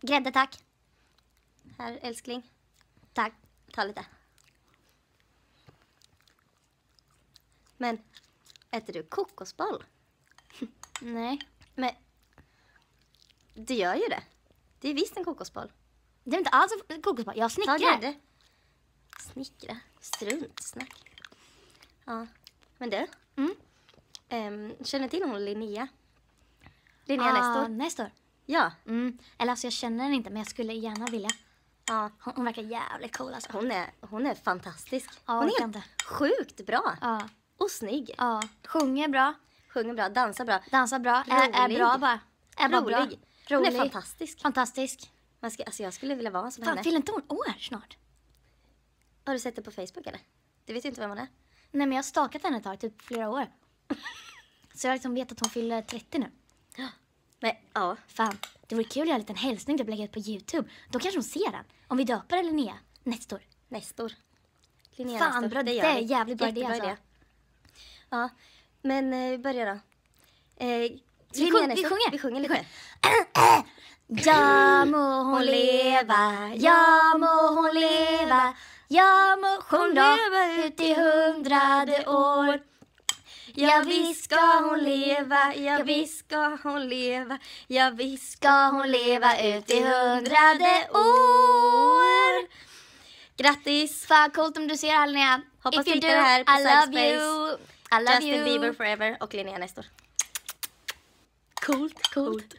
Grädde tack. Här älskling. Tack. Ta lite. Men äter du kokosboll? Nej. Men du gör ju det. Det är visst en kokosboll. Det är inte alls en kokosboll. Jag Ta snickrar. grädde. Snickra. Struntsnack. Ja, men du. Mm. Ehm, känner till hon Linnea? Linnea Ah, Nestor? Nestor. Ja. Mm. Eller alltså jag känner henne inte men jag skulle gärna vilja. ja. Hon, hon verkar jävligt cool alltså. Hon, är, hon är fantastisk. Ja, hon är helt sjukt bra. Ja. Och snygg. Ja. Sjunger bra. Sjunger bra, dansar bra. Dansar bra. Är, är Rolig. bra bara. Är bara bra. Rolig. Hon är Rolig. fantastisk. Fantastisk. Man ska, alltså jag skulle vilja vara som Fan, henne. fyller inte hon år snart? Har du sett det på Facebook eller? Du vet ju inte vem hon är. Nej men jag har stalkat henne ett tag, typ flera år. Så jag liksom vet att hon fyller 30 nu. Men ja, Fan, det vore kul att göra en liten hälsning typ lägga ut på Youtube. Då kanske hon ser den. Om vi döper Linnea Nestor. Nestor. Linnea Fan, Nestor. bra. Det gör är jävligt bra idé, alltså. Ja, men eh, vi börjar då. Eh, vi sjung- vi sjunger. Vi sjunger lite. Ja må hon leva, ja må hon leva, ja må hon leva ut i hundrade år. Ja visst ska hon leva, ja visst ska hon leva, ja visst Ska hon leva ut i hundrade år. Grattis! Fan coolt om du ser här Linnea. Hoppas du hittar det här på I love you. I love Justin you. Bieber forever och Linnea Nestor. Coolt, coolt.